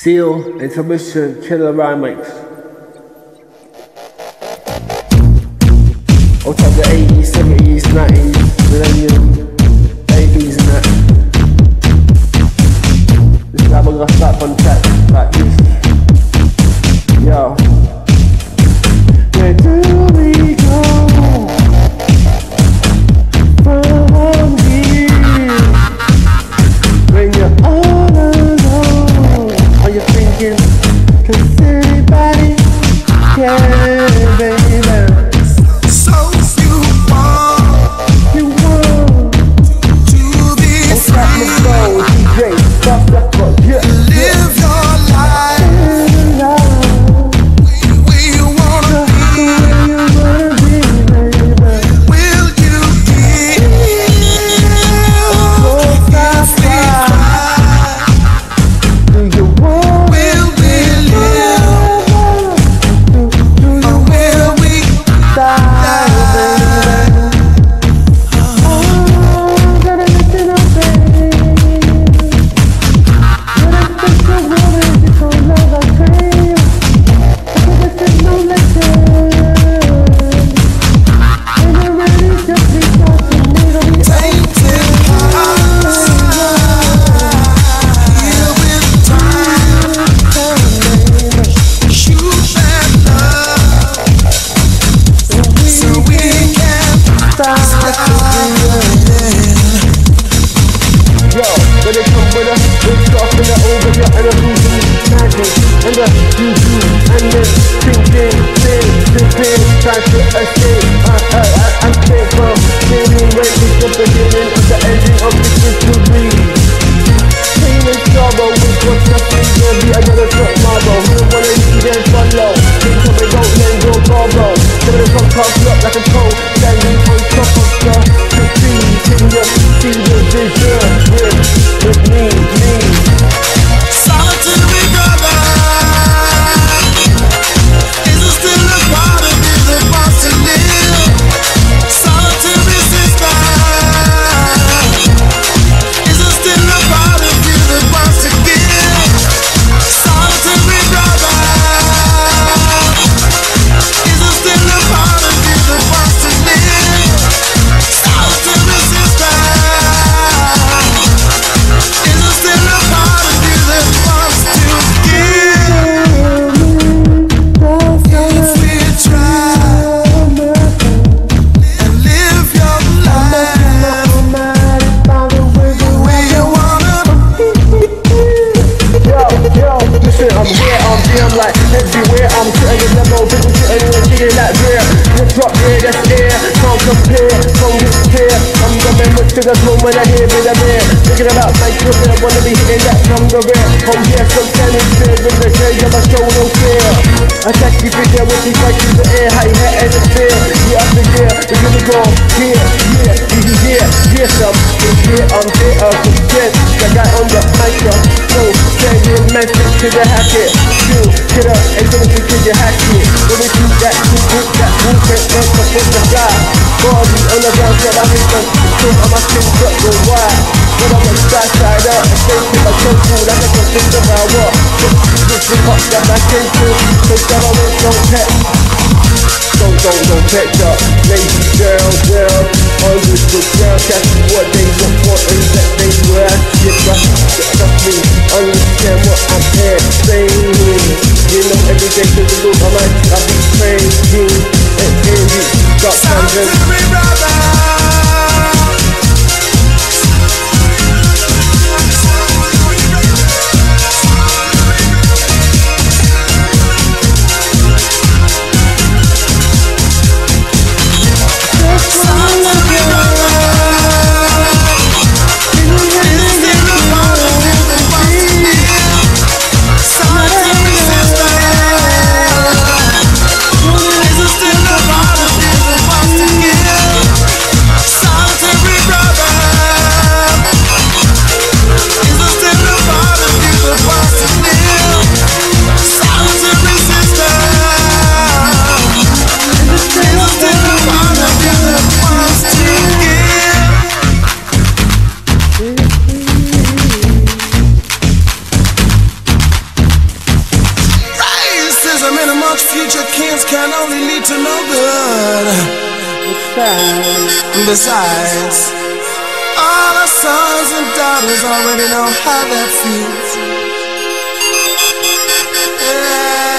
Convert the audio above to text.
Seal Intermission Killer Remix. Out of the 80s, 70s, 90s, we're talking it over here and I'm and the juju and then thinking, think, thinking, trying to escape. I, I, I, I came from feeling when it's the beginning of the ending of this history. Pain and sorrow is what's nothing, there'll be another tomorrow. You wanna see them follow, think of it, don't then go borrow. Coming much to tone when I hear the beer. Thinking about my I wanna be hitting that number beer. Home here, some standing still with the change of my show, no fear. I keep it there with these lights in the air, high hat and the fear. Year after year, we're gonna go here, here, here, here, here, some. Here, I'm there, I'm content. I got on the microphone, sending message to the hacker. You get up and don't think you hack. When we do that, we do that movement, don't forget the guy. Body on the ground, so I hit them. So I'm a the wide. When I'm on side side up, I stay to my toe cool, like I can think about what. This that my skin to. So government don't pet. Don't, don't, don't catch up. Lazy girl, girl. Always girl, that's what they want for and that they were. You trust, trust me, understand what I'm saying. You know every day to the loop, I might, I'll be praying. And then you got something. solitary brother. besides, besides, all our sons and daughters already know how that feels. Yeah.